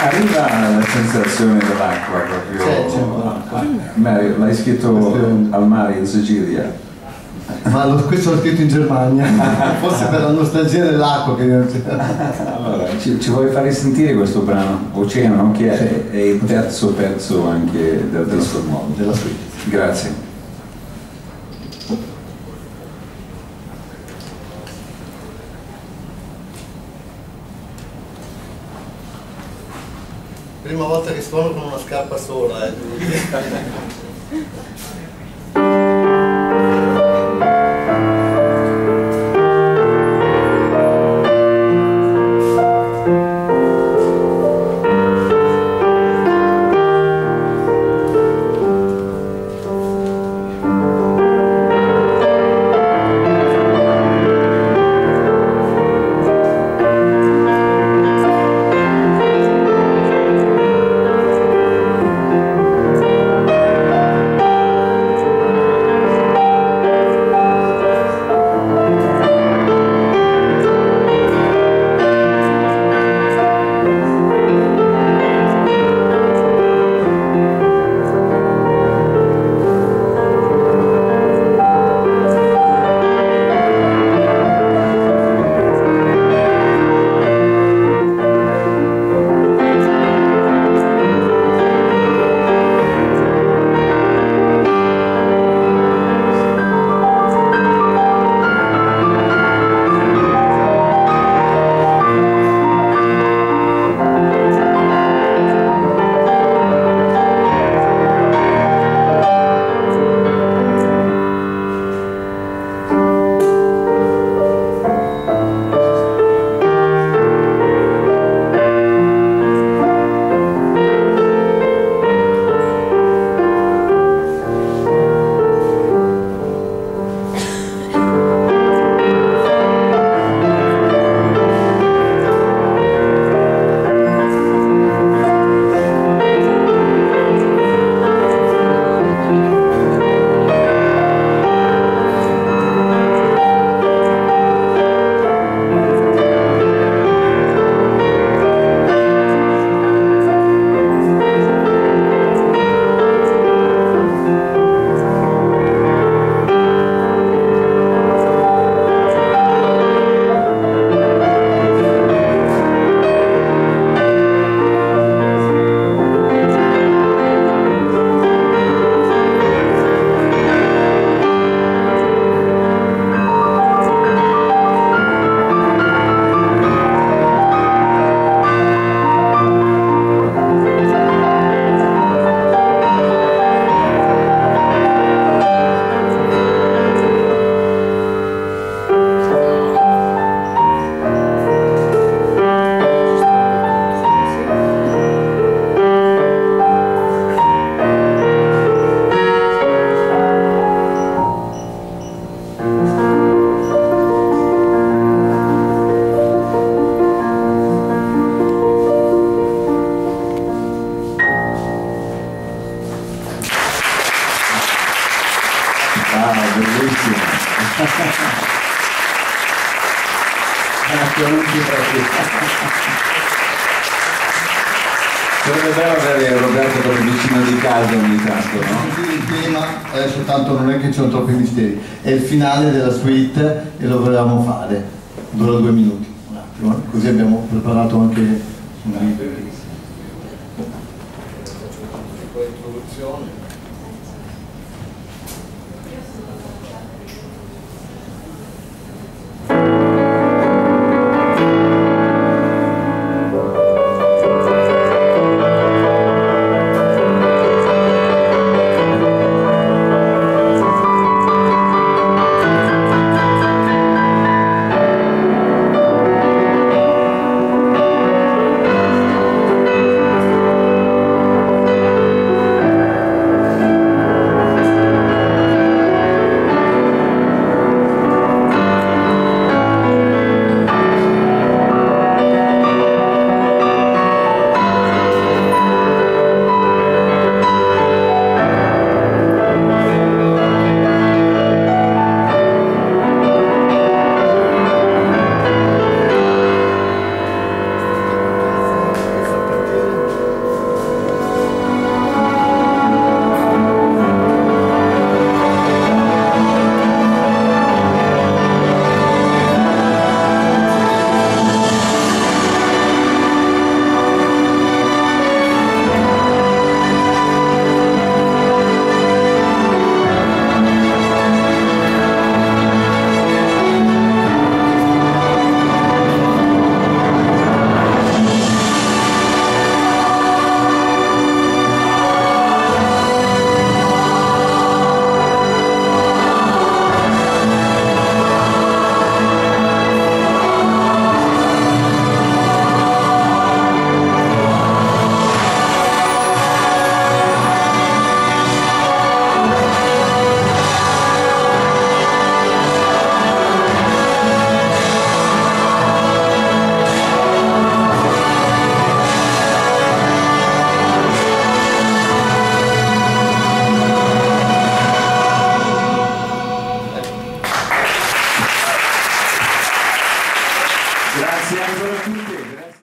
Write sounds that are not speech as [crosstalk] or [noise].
Arriva la sensazione dell'acqua proprio. D'acqua. Mario, l'hai scritto al mare in Sicilia? Ma lo, questo l'ho scritto in Germania, [laughs] forse per la nostalgia dell'acqua che non c'è. Allora, ci, ci vuoi fare sentire questo brano? Oceano, che è, è il terzo pezzo anche del disco nuovo. della suite. Grazie. Prima volta che suono con una scarpa sola, eh. [laughs] Ah, bellissimo. Ecco, non ci proprio. Sarebbe bello avere Roberto come vicino di casa ogni tanto, no? Il tema, adesso tanto non è che ci sono troppi misteri, è il finale della suite e lo volevamo fare, dura due minuti, un attimo, eh. così abbiamo preparato anche un video. Poi introduzione. Grazie ancora a tutti.